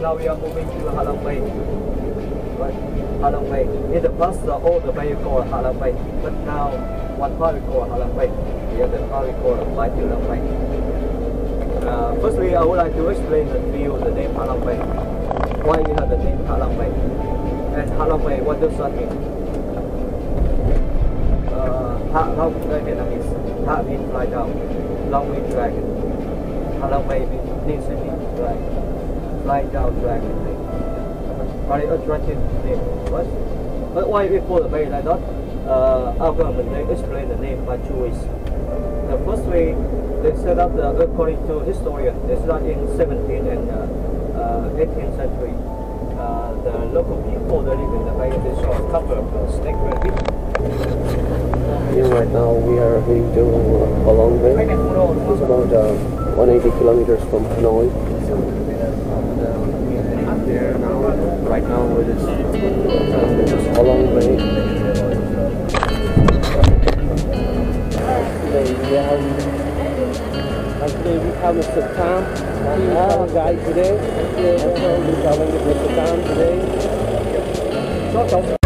now we are moving to Halong Bay. Right, Halong Bay. In the past, the bay called Halong Bay, but now one part we call Halong Bay, the other part we call Bai Long Bay. Uh, firstly, I would like to explain the view the name Halong Bay. Why we have the name Halong Bay? And Halong Bay, what does that mean? Uh, Ha, Long uh, Vietnamese. Ha means fly down. Long means dragon. Halong Bay means means fly, fly down dragon. Very attractive name? But why we call the bay like that? Uh, our government they explain the name by two ways. The first way they set up the, according to historian, they set up in 17th and uh, uh, 18th century. Uh, the local people that live in the bay they saw a couple of uh, snake right now we are heading to uh, Halong Bay. It's about uh, 180 kilometers from Hanoi. Have Mr. Tam. He's our guide today. And so we're traveling with Mr. Tam today. Trống